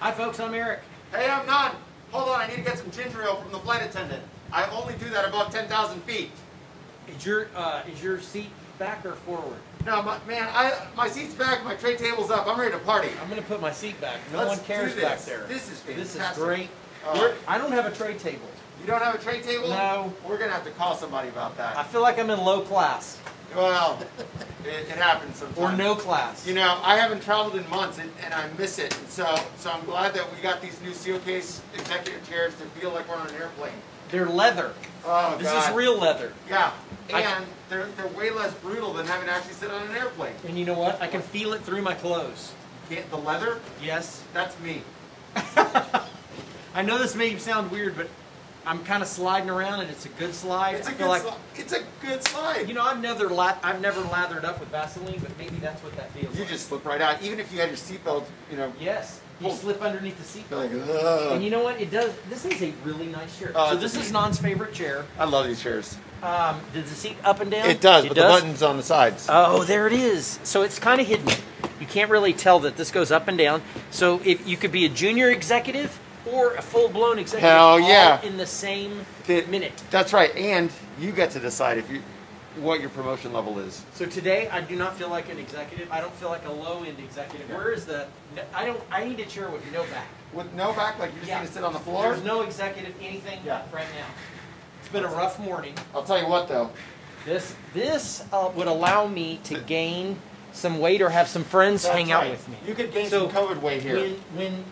Hi, folks. I'm Eric. Hey, I'm Nan. Hold on, I need to get some ginger ale from the flight attendant. I only do that above 10,000 feet. Is your uh, is your seat back or forward? No, my, man, I my seat's back, my tray table's up. I'm ready to party. I'm gonna put my seat back. No Let's one cares back there. This is This is great. Uh, I don't have a tray table. You don't have a tray table? No. We're gonna have to call somebody about that. I feel like I'm in low class Well, it, it happens sometimes. or no class. You know, I haven't traveled in months, and, and I miss it. And so, so I'm glad that we got these new Steelcase executive chairs to feel like we're on an airplane. They're leather. Oh, This God. is real leather. Yeah, I- and they're, they're way less brutal than having to actually sit on an airplane. And you know what? I can feel it through my clothes. Can't, the leather, Yes. that's me. I know this may sound weird, but I'm kind of sliding around, and it's a good slide. It's a I good like slide. It's a good slide. you know I've never la- I've never lathered up with Vaseline, but maybe that's what that feels like. You like. just slip right out. Even if you had your seatbelt, you know, yes. You slip underneath the seat. you're like, And you know what? It does. This is a really nice chair. Oh, so this is Nan's favorite chair. I love these chairs. Um, does the seat up and down? It does, but the button's on the sides. Oh, there it is. So it's kind of hidden. You can't really tell that this goes up and down. So if you could be a junior executive or a full-blown executive, Hell all yeah. in the same minute. That's right, and you get to decide if you what your promotion level is. So today, I do not feel like an executive. I don't feel like a low-end executive. Where is the? I don't. I need a chair with no back. With no back, like you just Yeah. need to sit on the floor. There's no executive anything Yeah. right now. It's been a rough morning. I'll tell you what, though. This this uh, would allow me to gain some weight or have some friends That's hang out with me. You could gain So, some COVID weight here. When when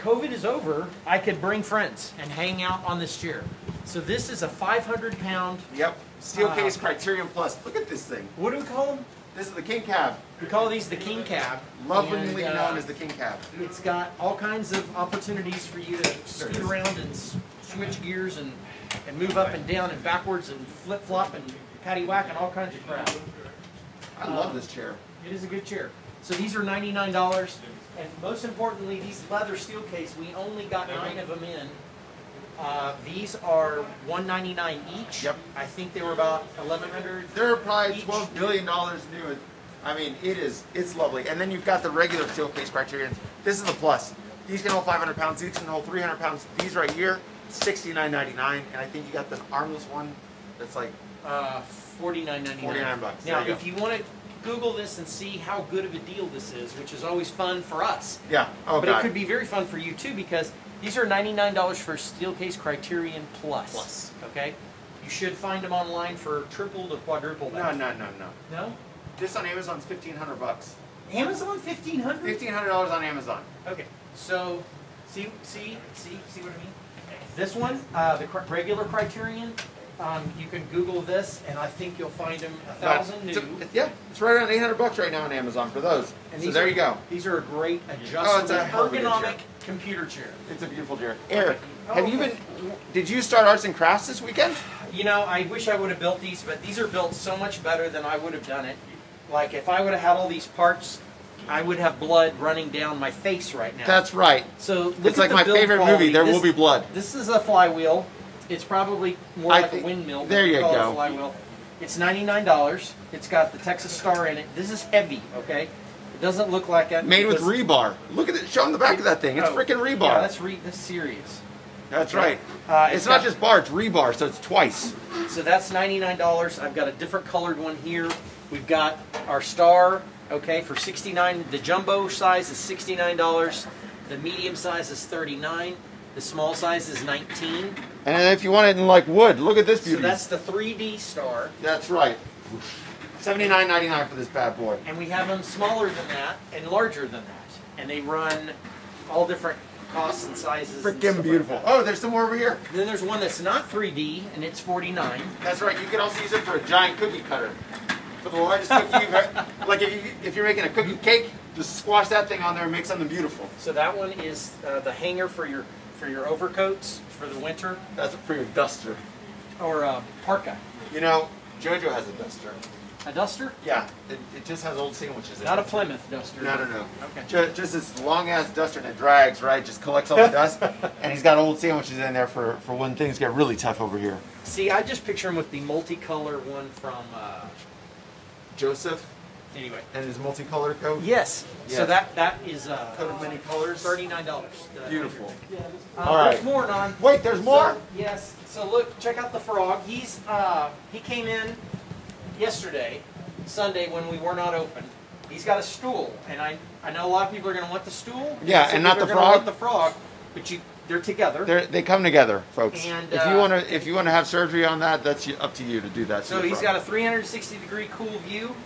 COVID is over, I could bring friends and hang out on this chair. So this is a 500 pound. Yep. Steelcase Uh, Criterion Plus. Look at this thing. What do we call them? This is the King Cab, We call these the King Cab. lovingly And, uh, known as the King Cab. It's got all kinds of opportunities for you to scoot around and switch gears and, and move up and down and backwards and flip flop and patty whack and all kinds of crap. I love this chair. It is a good chair. So these are ninety-nine dollars, and most importantly, these leather Steelcase, we only got nine of them in. Uh, these are 199 each. Yep. I think they were about 1,100. They're probably Each. twelve billion dollars new. I mean, it is. It's lovely. And then you've got the regular Steelcase Criterions. This is the plus. These can hold 500 pounds. These can hold 300 pounds. These right here, 69.99. And I think you got the armless one. That's like Uh, forty-nine ninety-nine. 49 bucks. Now, There you if you want to Google this and see how good of a deal this is, which is always fun for us, yeah. Oh but god. it could be very fun for you too because these are ninety-nine dollars for Steelcase Criterion Plus. Plus. Okay. You should find them online for triple to quadruple no, that. no, no, no. No. No? This on Amazon's 1500 bucks. Amazon fifteen hundred. 1500 dollars on Amazon. Okay, so see, see, see, see what I mean? This one, uh, the regular Criterion, um, you can Google this, and I think you'll find them a thousand It's new. a- yeah, it's right around 800 bucks right now on Amazon for those. And so there are- you go. These are a great Oh, adjustable, of a ergonomic computer chair. It's a beautiful chair. Eric, have you been? Did you start arts and crafts this weekend? You know, I wish I would have built these, but these are built so much better than I would have done it. Like if I would have had all these parts, I would have blood running down my face right now. That's right. so. It's like my favorite quality. movie. There This- will be blood. This is a flywheel. It's probably more I like a windmill. there you it go. flywheel. It's ninety-nine dollars. It's got the Texas Star in it. This is heavy. Okay. It doesn't look like that. Made with rebar. Look at it. Show them the back of that thing. It's Oh, freaking rebar. Yeah, that's re- that's serious. That's right. Uh, it's it's not got- just bar. It's rebar. So it's twice. So that's ninety-nine dollars. I've got a different colored one here. We've got our Star. Okay, for sixty-nine. The jumbo size is sixty-nine dollars. The medium size is thirty-nine. The small size is nineteen. And then if you want it in like wood, look at this beauty. So that's the 3D Star. That's right. Seventy-nine ninety-nine for this bad boy. And we have them smaller than that and larger than that. And they run all different costs and sizes. Freaking beautiful. that. Oh, there's some more over here. Then there's one that's not 3D and it's 49. That's right. You can also use it for a giant cookie cutter. For the largest cookie you've ever. Like if, you, if you're making a cookie cake, just squash that thing on there and make something beautiful. So that one is uh, the hanger for your for your overcoats for the winter That's for your duster. or uh, parka. You know, JoJo has a duster. A duster? Yeah, it, it just has old sandwiches in Not a. Plymouth duster. No, no, no. Okay. Just, just this long ass duster and it drags, right? Just collects all the dust. and he's got old sandwiches in there for, for when things get really tough over here. See, I just picture him with the multicolor one from uh, Joseph? Anyway. And his multicolored coat. Yes. So that that is uh, Coat of many colors. thirty-nine dollars. Beautiful. Um, All right. There's more, Nan. Wait, there's more. So, yes. So look, check out the frog. He's uh, he came in yesterday, Sunday when we were not open. He's got a stool, and I I know a lot of people are going to want the stool. Yeah, and not the frog. Want the frog, but you they're together. They're, they come together, folks. And, if uh, you want to, if you want to have surgery on that, that's up to you to do that. So he's frog. got a 360 degree cool view.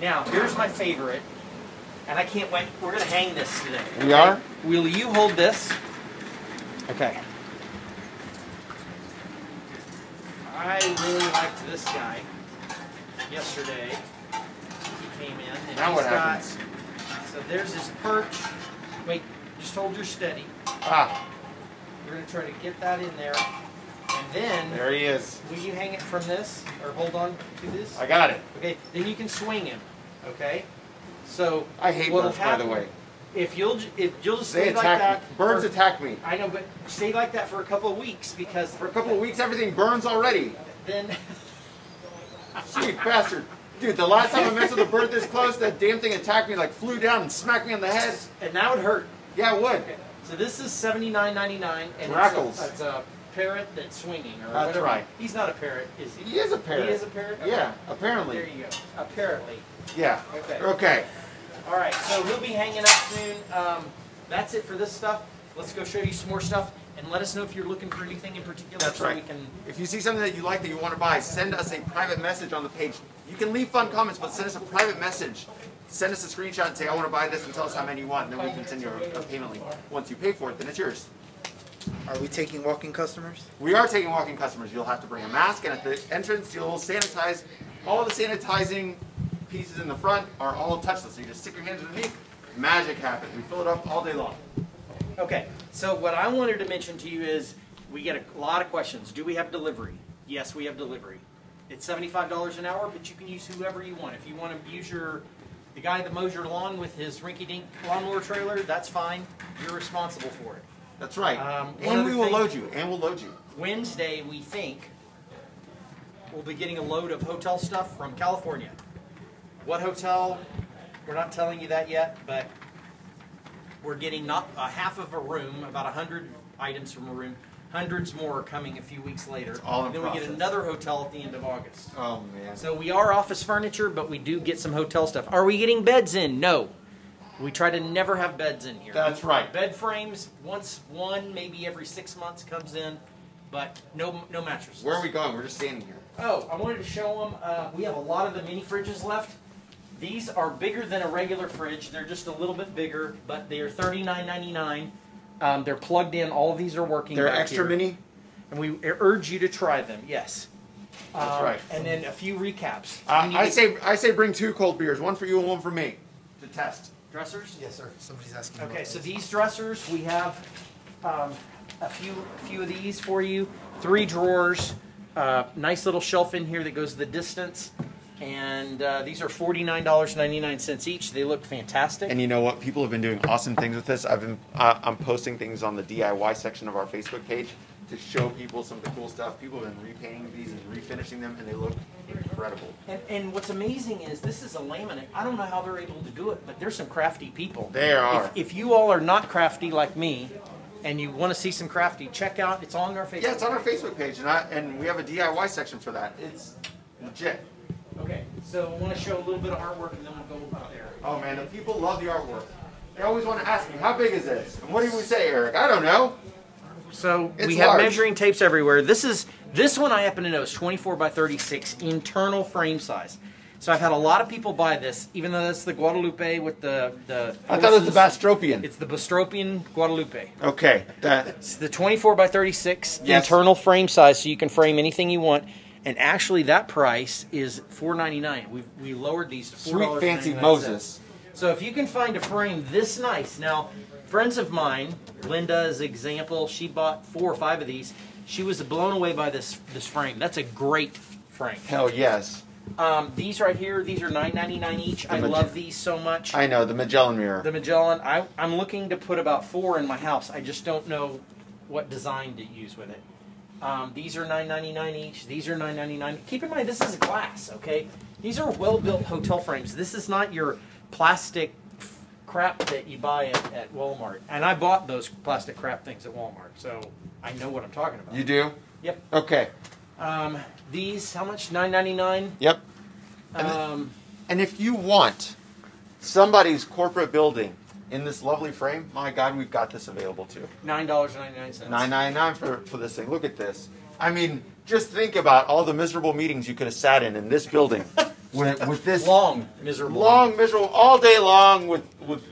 Now, here's my favorite, and I can't wait. We're going to hang this today. We are? Will you hold this? Okay. I really liked this guy yesterday. He came in and Now what got. happens? So there's his perch. Wait, just hold your steady. Ah, We're going to try to get that in there. Then, there he is. will you hang it from this or hold on to this? I got it. Okay, then you can swing him. Okay, so I hate birds, by the way. If you'll if you'll just They stay like that, me. Birds for, attack me. I know, but stay like that for a couple of weeks because For a couple of weeks, everything burns already. then Sweet bastard. Dude, the last time I messed with a bird this close, that damn thing attacked me, like flew down and smacked me on the head. and that would hurt. Yeah, it would. Okay, so this is seventy nine ninety nine, and Grackles. it's a, it's a parrot that's swinging or That's whatever. right. He's not a parrot, is he? He is a parrot. He is a parrot. Okay. Yeah, apparently. There you go. Apparently. Yeah. Okay. Okay. All right, so he'll be hanging up soon. Um, that's it for this stuff. Let's go show you some more stuff, and let us know if you're looking for anything in particular. That's so right. We can. If you see something that you like that you want to buy, send us a private message on the page. You can leave fun comments, but send us a private message. Send us a screenshot and say, I want to buy this and tell us how many you want. And then we can send you a, a payment link. Once you pay for it, then it's yours. Are we taking walking customers? We are taking walk-in customers. You'll have to bring a mask, and at the entrance, you'll sanitize. All the sanitizing pieces in the front are all touchless. So you just stick your hands underneath. Magic happens. We fill it up all day long. Okay, so what I wanted to mention to you is we get a lot of questions. Do we have delivery? Yes, we have delivery. It's seventy-five dollars an hour, but you can use whoever you want. If you want to use your the guy that mows your lawn with his rinky-dink lawnmower trailer, that's fine. You're responsible for it. That's right. Um, and we will thing- load you. And we'll load you. Wednesday, we think, we'll be getting a load of hotel stuff from California. What hotel? We're not telling you that yet, but we're getting not a half of a room, about a hundred items from a room. Hundreds more are coming a few weeks later. all in then we get another hotel at the end of August. Oh, man. So we are office furniture, but we do get some hotel stuff. Are we getting beds in? No. We try to never have beds in here. That's right. Bed frames, once one, maybe every six months comes in, but no no mattresses. Where are we going? We're just standing here. Oh, I wanted to show them. Uh, we have a lot of the mini fridges left. These are bigger than a regular fridge. They're just a little bit bigger, but they are thirty nine ninety nine. Um, they're plugged in. All of these are working. They're back extra here. mini. and we urge you to try them. Yes. That's Um, right. And then a few recaps. Uh, I say I say bring two cold beers, one for you and one for me, to test. Dressers. Yes, sir. Somebody's asking. Okay, about so these dressers, we have um, a few, few of these for you. Three drawers, uh, nice little shelf in here that goes the distance. And uh, these are $49.99 each. They look fantastic. And you know what? People have been doing awesome things with this. I've been uh, I'm posting things on the DIY section of our Facebook page to show people some of the cool stuff. People have been repainting these and refinishing them, and they look incredible. And, and what's amazing is this is a laminate. I don't know how they're able to do it, but there's some crafty people. They are. If, if you all are not crafty like me, and you want to see some crafty, check out. It's on our Facebook. Yeah, it's on our Facebook page, and I, and we have a DIY section for that. It's legit. Okay, so I want to show a little bit of artwork, and then we'll go up there. Oh man, the people love the artwork. They always want to ask me, how big is this? And what do we say, Eric? I don't know. So It's we have large. measuring tapes everywhere. This is this one I happen to know is 24 by 36 internal frame size. So I've had a lot of people buy this, even though that's the Guadalupe with the the. I thought it was the. Bastropian. It's the Bastropian Guadalupe. Okay, that It's the 24 by 36 Yes. internal frame size, so you can frame anything you want. And actually, that price is 4.99. We we lowered these to sweet $4.99. fancy Moses. So if you can find a frame this nice, now friends of mine, Linda's example, she bought four or five of these. She was blown away by this this frame. That's a great frame. Hell yes. Um, these right here, these are nine ninety nine each. I Magi- love these so much. I know the Magellan mirror. the Magellan. I, I'm looking to put about four in my house. I just don't know what design to use with it. Um, these are nine ninety nine each. These are nine ninety nine. Keep in mind this is glass, okay? These are well-built hotel frames. This is not your plastic crap that you buy at, at Walmart. And I bought those plastic crap things at Walmart, so I know what I'm talking about. You do? Yep. Okay. Um, these, how much? Nine ninety nine. Yep. And Um, And if you want somebody's corporate building in this lovely frame, my God, we've got this available too. nine dollars ninety nine cents. Nine ninety nine for for this thing. Look at this. I mean, just think about all the miserable meetings you could have sat in in this building with, with this Long, miserable. long, miserable, all day long with with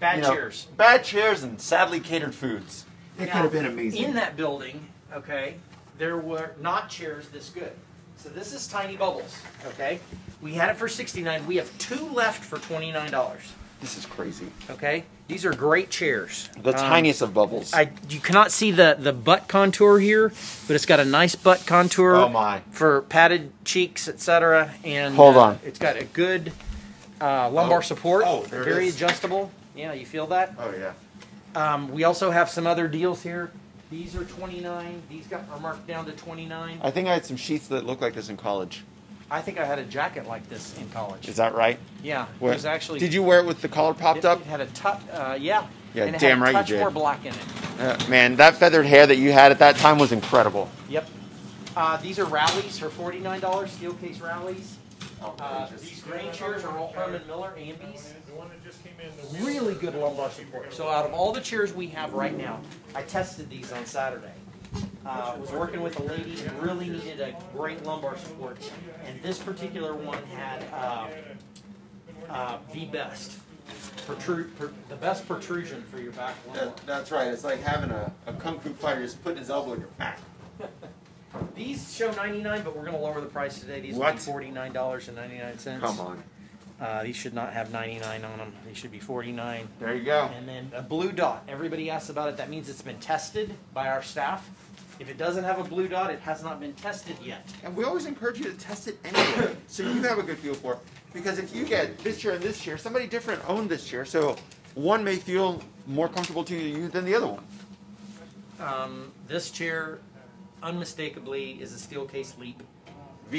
bad you know, chairs. bad chairs, and sadly catered foods. It Now, could have been amazing. In that building, okay, there were not chairs this good. So this is Tiny Bubbles, okay? We had it for 69 We have two left for $29, this is crazy. okay? These are great chairs. The Um, tiniest of bubbles. I, you cannot see the, the butt contour here, but it's got a nice butt contour Oh, my. for padded cheeks, etc. And Hold uh, on. it's got a good uh, lumbar Oh. support, Oh, there very is. adjustable. Yeah, you feel that? oh yeah. Um, we also have some other deals here. These are 29. These got are marked down to 29. I think I had some sheets that looked like this in college. I think I had a jacket like this in college. Is that right? yeah, Where- it was actually. Did you wear it with the collar popped it, up? It had a touch. Uh, yeah. Yeah, and it damn had right a you touch did. more black in it. Uh, man, that feathered hair that you had at that time was incredible. Yep. Uh, these are rallies for $49. Steelcase rallies. Uh, these grain chairs are all Herman Miller Ambies. The one that just came in. the- Really good lumbar support. So out of all the chairs we have right now, I tested these on Saturday. Uh, was working with a lady who really needed a great lumbar support, and this particular one had uh, uh, the best protrude, pr- the best protrusion for your back lumbar. that's right. It's like having a, a kung fu fighter just putting his elbow in your back. These show 99, but we're going to lower the price today. These will What? be $49.99. Come on. Uh, these should not have 99 on them. They should be 49. There you go. And then a blue dot. Everybody asks about it. That means it's been tested by our staff. If it doesn't have a blue dot, it has not been tested yet. And we always encourage you to test it anyway, so you have a good feel for it. Because if you get this chair and this chair, somebody different owned this chair, so one may feel more comfortable to you than the other one. Um, this chair, unmistakably, is a Steelcase Leap.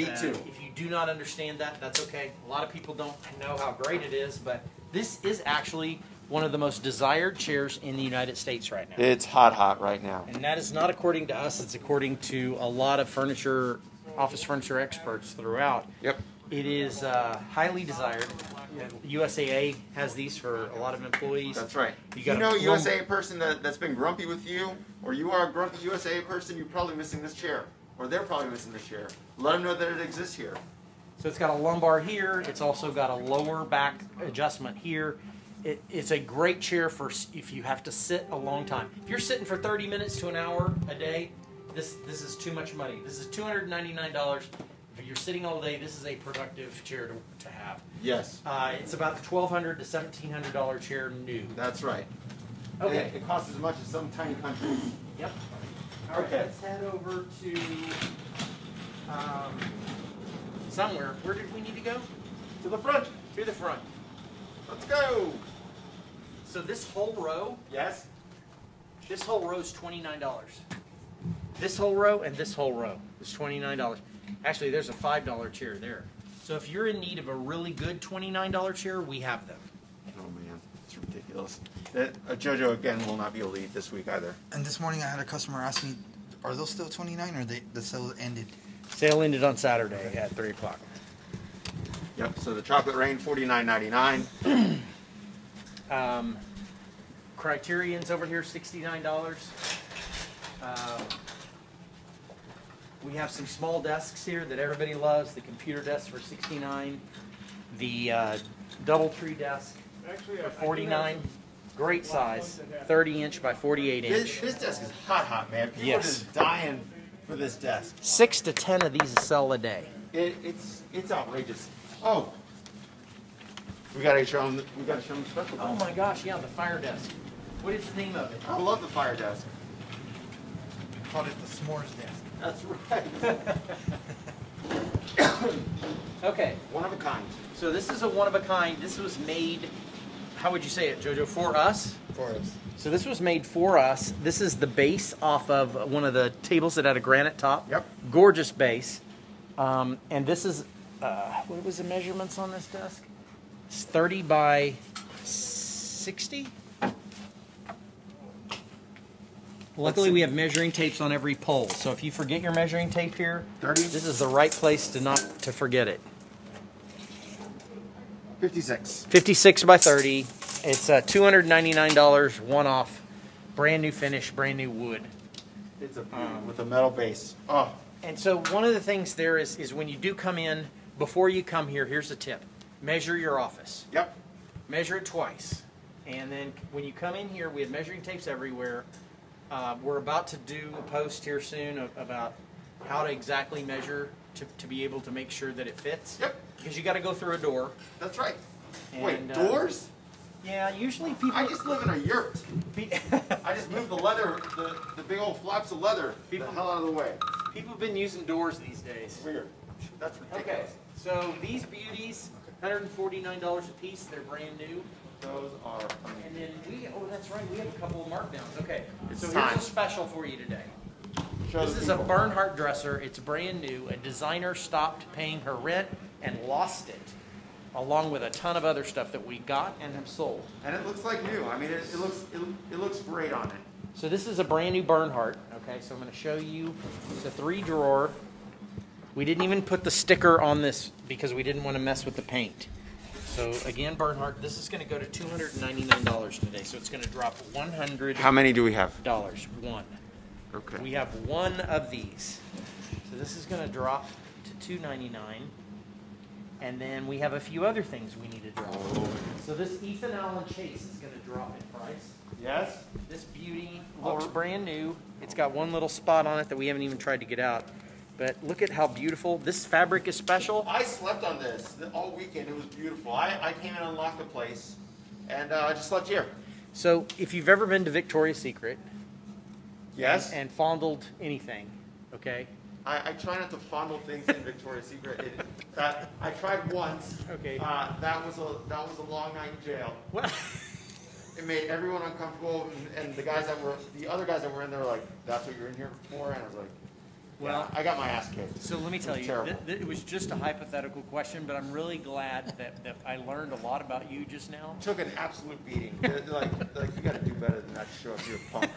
Uh, if you do not understand that, that's okay. A lot of people don't know how great it is, but this is actually one of the most desired chairs in the United States right now. It's hot, hot right now. And that is not according to us, it's according to a lot of furniture, office furniture experts throughout. Yep. It is uh, highly desired. USAA has these for a lot of employees. That's right. You You, got a know, plum- USA person that, that's been grumpy with you, or you are a grumpy USA person, you're probably missing this chair, or they're probably missing this chair. Let them know that it exists here. So it's got a lumbar here. It's also got a lower back adjustment here. It, it's a great chair for if you have to sit a long time. If you're sitting for 30 minutes to an hour a day, this this is too much money. This is $299. If you're sitting all day, this is a productive chair to, to have. Yes, Uh, it's about a 1,200 to $1,700 chair new. that's right. Okay. It, it costs as much as some tiny countries. Yep. All right, Okay. let's head over to um, somewhere. Where did we need to go? To the front. To the front. Let's go. So this whole row, Yes. this whole row is twenty nine dollars. This whole row and this whole row is twenty nine dollars. Actually, there's a five dollar chair there. So if you're in need of a really good twenty nine dollar chair, we have them. Man, it's ridiculous. That uh, JoJo again will not be able to eat this week either. And this morning I had a customer ask me, are those still 29 or they, the sale ended? Sale ended on Saturday at three o'clock. Yep. So the chocolate rain, forty nine ninety nine. Um, Criterion's over here, sixty-nine dollars. Um, we have some small desks here that everybody loves. The computer desk for sixty-nine. The uh, double tree desk Actually, I- I for do forty-nine. Great size, thirty inch by forty-eight inch. this desk is hot, hot, man. People Yes. are just dying for this desk. Six to ten of these sell a day. It, it's it's outrageous. Oh, we gotta show them. We gotta show them special. Oh my gosh, yeah, the fire desk. What is the name of it? I love the fire desk. Called it the s'mores desk. That's right. Okay, One of a kind. so this is a one of a kind. This was made, how would you say it, Jojo? For us? For us. So this was made for us. This is the base off of one of the tables that had a granite top. Yep. Gorgeous base. Um, and this is uh, what was the measurements on this desk? It's 30 by 60. Luckily, we have measuring tapes on every pole, so if you forget your measuring tape here, 30? this is the right place to not to forget it. 56. 56 by 30. It's uh, $299, one off, brand new finish, brand new wood. It's a beauty with a metal base. Oh, And so one of the things there is is when you do come in, before you come here, here's a tip: measure your office. yep. Measure it twice, and then when you come in here, we have measuring tapes everywhere. Uh, we're about to do a post here soon about how to exactly measure to, to be able to make sure that it fits. Yep. Because you got to go through a door. That's right. And, Wait, uh, doors? Yeah, usually people. I just live in a yurt. pe- I just moved the leather, the, the big old flaps of leather, People- the hell out of the way. people have been using doors these days. Weird. That's Okay, ridiculous. so these beauties, $149 a piece. They're brand new. Those are And then we, oh, that's right, we have a couple of markdowns. Okay, It's so time. here's a special for you today. Show This the is a people. Bernhardt dresser. It's brand new. A designer stopped paying her rent and lost it, along with a ton of other stuff that we got and have sold. And it looks like new. I mean, it, it looks it, it looks great on it. So this is a brand new Bernhardt. Okay, so I'm going to show you. the three drawer. We didn't even put the sticker on this because we didn't want to mess with the paint. So again, Bernhardt, this is going to go to $299 today. So it's going to drop 100. How many do we have? dollars one. Okay. We have one of these. So this is gonna drop to two ninety nine. And then we have a few other things we need to drop. So this Ethan Allen Chase is gonna drop in price. Yes. This beauty looks brand new. It's got one little spot on it that we haven't even tried to get out. But look at how beautiful. This fabric is special. I slept on this all weekend. It was beautiful. I, I came in and unlocked the place, and uh, I just slept here. So if you've ever been to Victoria's Secret Yes. and fondled anything, okay? I, I try not to fondle things in Victoria's Secret. It, that, I tried once. Okay. Uh, that was a that was a long night in jail. Well, It made everyone uncomfortable, and, and the guys that were the other guys that were in there were like, "That's what you're in here for," and I was like, Well- "Yeah, I got my ass kicked." So let me tell you, th- th- it was just a hypothetical question, but I'm really glad that, that I learned a lot about you just now. Took an absolute beating. Like, like you got to do better than that to show up you're a punk.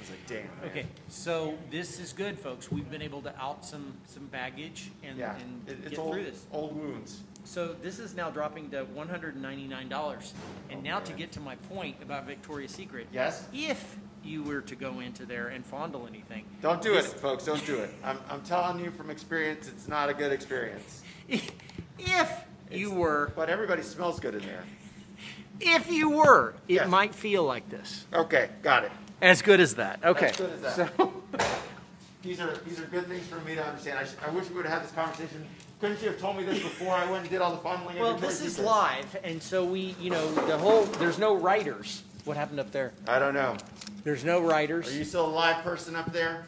I was like, "Damn." Man. Okay, so this is good, folks. We've been able to out some, some baggage and, Yeah. and It, get old through this. old wounds. So this is now dropping to one hundred and ninety-nine dollars. And oh, now to get to my point about Victoria's Secret. Yes. If you were to go into there and fondle anything. Don't do it, folks. Don't do it. I'm, I'm telling you from experience, it's not a good experience. If you were, But everybody smells good in there. if you were, it Yes. might feel like this. Okay, got it. As good as that, okay. As good as that. So, These are these are good things for me to understand. I, sh- I wish we would have had this conversation. Couldn't you have told me this before I went and did all the fondling? at Well, this is live, and so we, you know, the whole, there's no writers. What happened up there? I don't know. There's no writers. Are you still a live person up there?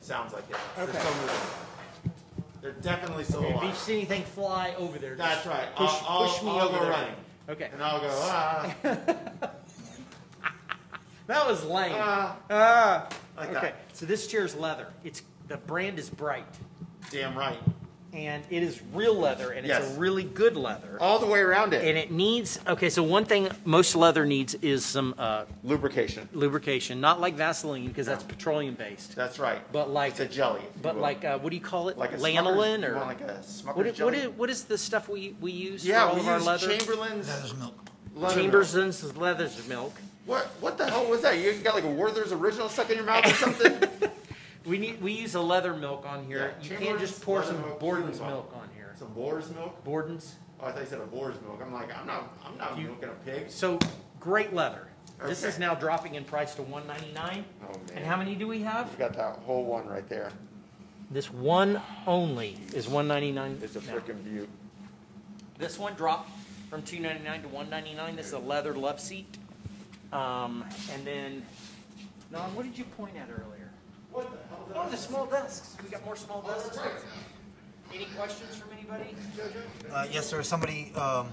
Sounds like it. They're Okay. still. They're definitely still Okay, if you alive. see anything fly over there, That's right. Push, I'll, push I'll, me I'll over go there. running, Okay, and I'll go ah that was lame. ah Ah. like Okay, that. so this chair's leather. It's the brand is Bright, Damn right. and it is real leather, and it's Yes. a really good leather. All the way around it. And it needs okay. So one thing most leather needs is some uh, Lubrication. lubrication, not like Vaseline because that's petroleum based, That's right. but like It's a jelly. But will. like, uh, what do you call it? like a lanolin Smucker's- or you like a Smucker's what? Is, jelly? what, is, what is the stuff we we use yeah, for all we of our use leather? Chamberlain's Leather's milk. leather milk. Chamberson's leather's milk. What what the hell was that? You got like a Werther's original stuck in your mouth or something? We need we use a leather milk on here. Yeah, you can't just pour some milk, Borden's milk on here. Some boar's milk? Borden's. Oh, I thought you said a boar's milk. I'm like, I'm not I'm not You- milking a pig. So great leather. This is now dropping in price to 199. Oh man. And how many do we have? You've got that whole one right there. This one only is 199. It's a freaking beaut. This one dropped from 299 to 199. This is a leather love seat. Um, and then, Don, what did you point at earlier? What the hell? Oh, the small desks. We got more small Oh, desks. right. Any questions from anybody, Jojo? Uh, yes, sir. Somebody um,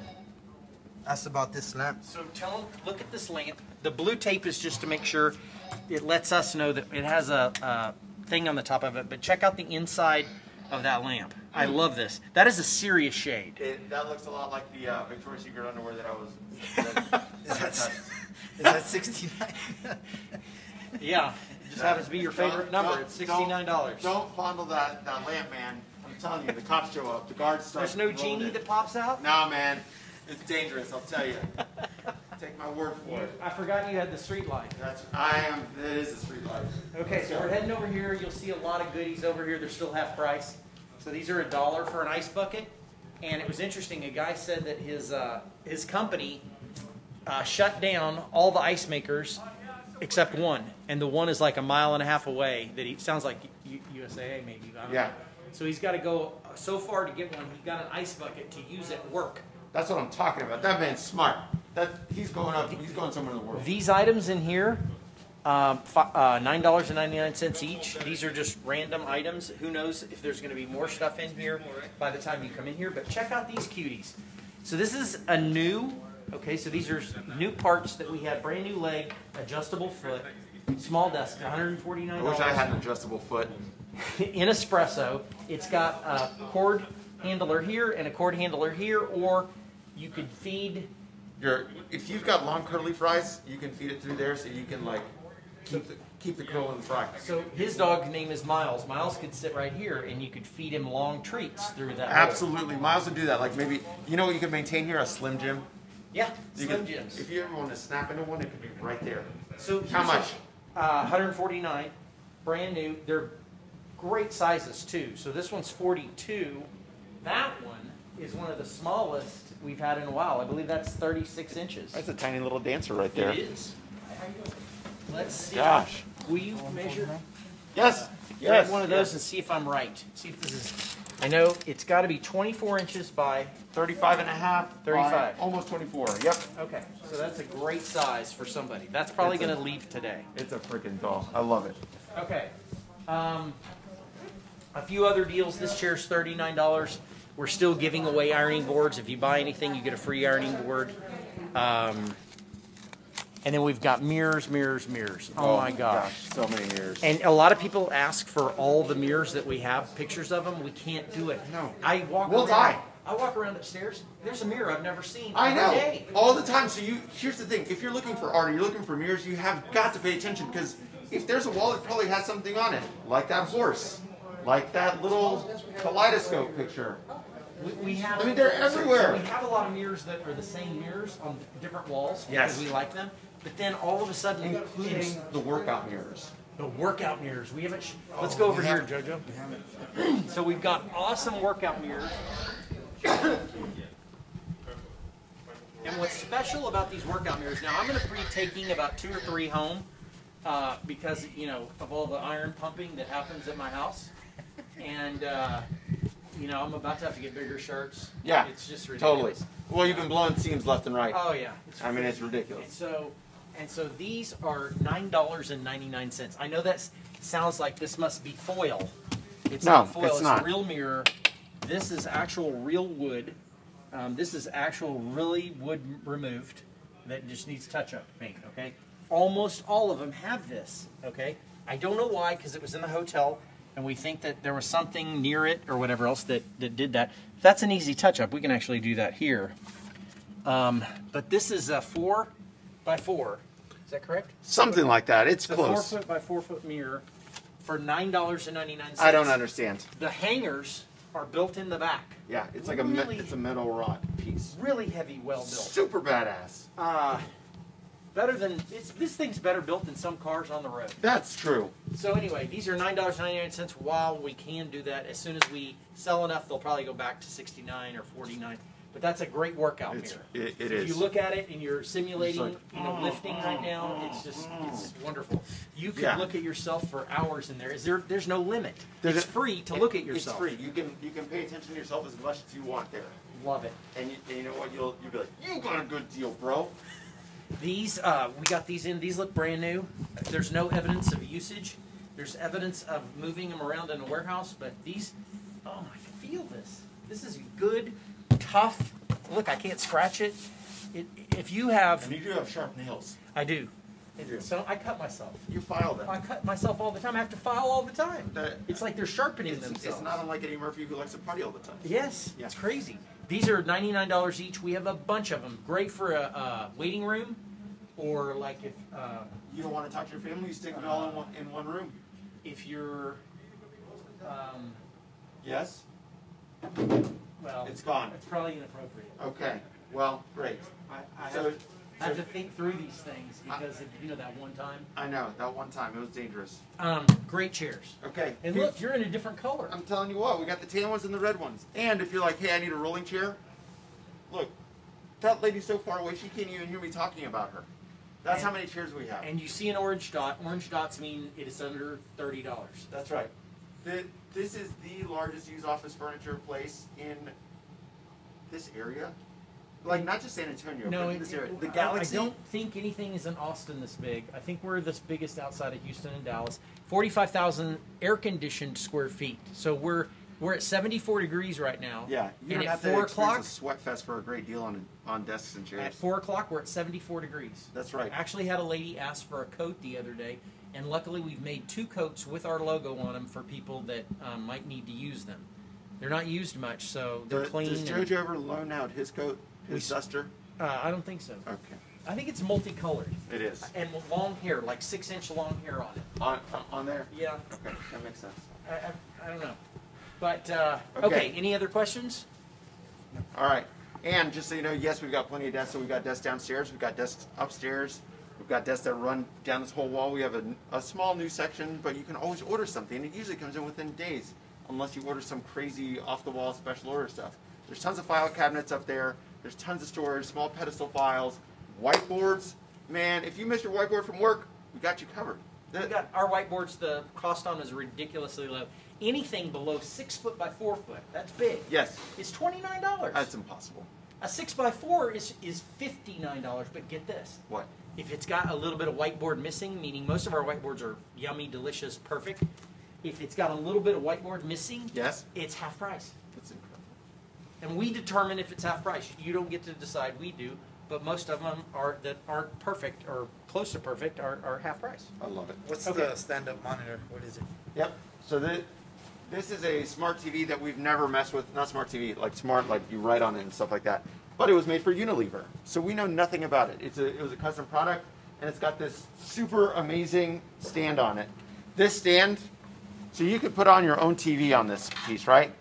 asked about this lamp. So tell them, look at this lamp. The blue tape is just to make sure it lets us know that it has a, a thing on the top of it. But check out the inside of that lamp. I love this. That is a serious shade. It, that looks a lot like the uh, Victoria's Secret underwear that I was. Is that, is that 69? Yeah, it just happens to be your favorite number. It's sixty-nine dollars. Don't, fondle that, that lamp, man. I'm telling you, the cops show up. The guards start. There's no rolling genie in. that pops out. Nah, man. It's dangerous. I'll tell you. Take my word for it. I forgot you had the street light. That's. I am. It is a street light. Okay, so we're heading over here. You'll see a lot of goodies over here. They're still half price. So these are a dollar for an ice bucket. And it was interesting. A guy said that his uh, his company uh, shut down all the ice makers except one, and the one is like a mile and a half away. That he sounds like U- USAA maybe. Yeah. know. So he's got to go so far to get one. He got an ice bucket to use at work. That's what I'm talking about. That man's smart. That he's going up. He's going somewhere in the world. These items in here, fi- uh, nine dollars and ninety nine cents each. These are just random items. Who knows if there's going to be more stuff in here by the time you come in here? But check out these cuties. So this is a new. Okay, so these are new parts that we had. Brand new leg, adjustable foot, small desk, one hundred and forty nine I wish I had an adjustable foot. in espresso. It's got a cord handler here and a cord handler here, or you could feed Your, if you've got long curly fries, you can feed it through there, so you can like keep the keep the curl in the fry. So his dog's name is Miles. Miles could sit right here, and you could feed him long treats through that. Absolutely, Miles would do that. Like maybe you know what you can maintain here a Slim Jim. Yeah, You Slim could- Jims. If you ever want to snap into one, it could be right there. So How much? Uh, 149, brand new. They're great sizes too. So this one's 42. That one is one of the smallest we've had in a while. I believe that's 36 inches. That's a tiny little dancer right there. there. is. Let's see. Gosh. Will you measure? Yes. Grab one of those and see if I'm right. See if this is. I know it's got to be 24 inches by 35 and a half. 35. by Almost 24. Yep. Okay, so that's a great size for somebody. That's probably going to leave today. It's a freaking doll. I love it. Okay. Um, a few other deals. This chair's thirty-nine dollars. We're still giving away ironing boards. If you buy anything, you get a free ironing board. Um, and then we've got mirrors, mirrors, mirrors. Oh, oh my gosh. So many mirrors. And a lot of people ask for all the mirrors that we have, pictures of them. We can't do it. No. I walk We'll around. die. I walk around upstairs. There's a mirror I've never seen. I know. day. All the time. So you here's the thing. If you're looking for art or you're looking for mirrors, you have got to pay attention because if there's a wall, it probably has something on it. Like that horse. Like that little kaleidoscope picture. We, we have. I mean, they're so- so everywhere. we have a lot of mirrors that are the same mirrors on different walls Yes. because we like them. But then all of a sudden, Including the workout mirrors. the workout mirrors. We haven't. Sh- Let's go over here, JoJo. We haven't. So we've got awesome workout mirrors. And what's special about these workout mirrors? Now I'm going to be taking about two or three home uh, because you know of all the iron pumping that happens at my house, and uh, you know I'm about to have to get bigger shirts. Yeah, it's just ridiculous. Totally. Well, you've been blowing seams left and right. Oh yeah. It's I mean, it's And ridiculous. so, and so these are nine dollars and ninety nine cents. I know that sounds like this must be foil. It's No, not foil. it's It's, not. a real mirror. This is actual real wood. Um, this is actual really wood removed that just needs touch up paint. Okay. Almost all of them have this. Okay. I don't know why because it was in the hotel. And we think that there was something near it or whatever else that, that did that. That's an easy touch up. We can actually do that here. Um, but this is a four by four. Is that correct? Something like that. It's It's a four foot by four foot mirror for nine dollars and ninety nine cents. I don't understand. The hangers are built in the back. Yeah, it's like a me- it's a metal rod piece. Really heavy, well built. Super badass. Uh, better than it's, this thing's better built than some cars on the road. That's true. So anyway, these are nine dollars ninety nine cents. While we can do that, as soon as we sell enough, they'll probably go back to sixty nine or forty nine. But that's a great workout It's, mirror. it, it if is. you look at it and you're simulating, like, you know, lifting right now, it's just it's wonderful. You can Yeah. look at yourself for hours in there. Is there? There's no limit. There's it's a- free to look at yourself. It's free. You can you can pay attention to yourself as much as you want there. Love it. And you, and you know what? You'll you'll be like, you got a good deal, bro. These uh, we got these in. These look brand new. There's no evidence of usage. There's evidence of moving them around in a warehouse, but these, oh my, feel this. This is good, tough. Look, I can't scratch it. it if you have And you do have sharp nails. I do. And so I cut myself. You file them. I cut myself all the time. I have to file all the time. The- It's like they're sharpening It's, themselves. it's not unlike Eddie Murphy who likes to party all the time. Yes, Yeah. it's crazy. These are ninety nine dollars each. We have a bunch of them. Great for a, a waiting room, or like if uh, You don't want to talk to your family, you stick it all in one, in one room. if you're, um, Yes? Well, It's gone. It's probably inappropriate. Okay, well, great. I, I, So, have, I have so- to think through these things because of, you know that one time. I know, that one time, it was dangerous. Um, great chairs. Okay. And look, you're in a different color. I'm telling you what, we got the tan ones and the red ones. And if you're like, hey, I need a rolling chair, look, that lady's so far away, she can't even hear me talking about her. That's how many chairs we have. And you see an orange dot. Orange dots mean it is under thirty dollars. That's right. The, this is the largest used office furniture place in this area. Like, not just San Antonio, No, but it, in this area. The Galaxy. I don't think anything is in Austin this big. I think we're the biggest outside of Houston and Dallas. Forty-five thousand air-conditioned square feet. So we're we're at seventy-four degrees right now. Yeah, you and don't at have four experience o'clock, a sweat fest for a great deal on on desks and chairs. at four o'clock, we're at seventy-four degrees. That's right. Actually, had a lady ask for a coat the other day, and luckily we've made two coats with our logo on them for people that um, might need to use them. They're not used much, so they're Does- clean. Does Jojo ever loan out his coat, his s- duster? uh, I don't think so. Okay, I think it's multicolored it is and with long hair, like six-inch long hair on it. on on there. Yeah, Okay, that makes sense. I, I, I don't know. But, uh, Okay. okay. any other questions? All right, and just so you know, yes, we've got plenty of desks. So we've got desks downstairs, we've got desks upstairs, we've got desks that run down this whole wall. We have a, a small new section, but you can always order something. It usually comes in within days, unless you order some crazy off-the-wall special order stuff. There's tons of file cabinets up there. There's tons of storage, small pedestal files, whiteboards. Man, if you miss your whiteboard from work, we got you covered. We got our whiteboards. The cost on is ridiculously low. Anything below six foot by four foot, that's big. yes, It's twenty nine dollars. that's impossible. A six by four is is fifty nine dollars. But get this: What? If it's got a little bit of whiteboard missing, meaning most of our whiteboards are yummy, delicious, perfect. If it's got a little bit of whiteboard missing, Yes, it's half price. that's incredible. And we determine if it's half price. You don't get to decide. We do. But most of them are that aren't perfect or close to perfect are, are half price. I love it. What's Okay. the stand-up monitor? What is it? Yep. So this, this is a smart TV that we've never messed with. Not smart TV, like smart, like you write on it and stuff like that. But it was made for Unilever, so we know nothing about it. It's a, it was a custom product, and it's got this super amazing stand on it. This stand, so you could put on your own TV on this piece, right?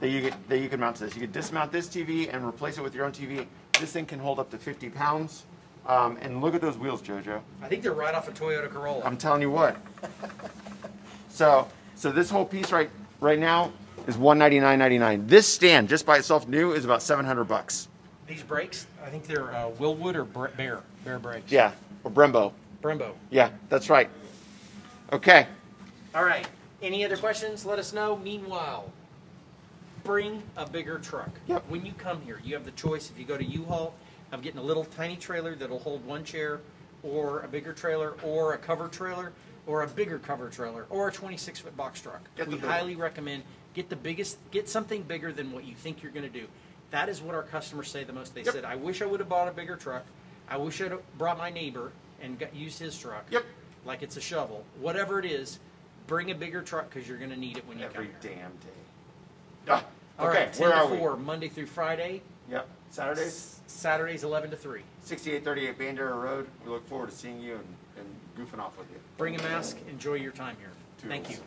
That you could, that you could mount to this. You could dismount this TV and replace it with your own TV. This thing can hold up to 50 pounds. Um, and look at those wheels, JoJo. I think they're right off a Toyota Corolla. I'm telling you what. So, so this whole piece right right now is 199.99. This stand just by itself new is about 700 bucks. These brakes, I think they're uh, Wilwood or Bre- Baer. Baer brakes. Yeah, or Brembo. Brembo. Yeah, that's right. Okay. All right. Any other questions? Let us know. Meanwhile, bring a bigger truck. Yep. When you come here, you have the choice. If you go to U-Haul, of getting a little tiny trailer that'll hold one chair, or a bigger trailer, or a cover trailer, or a bigger cover trailer, or a 26 foot box truck. Get we highly recommend get the biggest, get something bigger than what you think you're going to do. That is what our customers say the most. They Yep. said, "I wish I would have bought a bigger truck. I wish I'd have brought my neighbor and got, used his truck." Yep. like it's a shovel, whatever it is, bring a bigger truck because you're going to need it when you Every come here. damn day. Ah, All okay, right, 10 where to are 4, Monday through Friday. Yep. Saturdays, S- Saturdays 11 to 3. 6838 Bandera Road. We look forward to seeing you and, and goofing off with you. Bring a mask. Enjoy your time here. Thank you.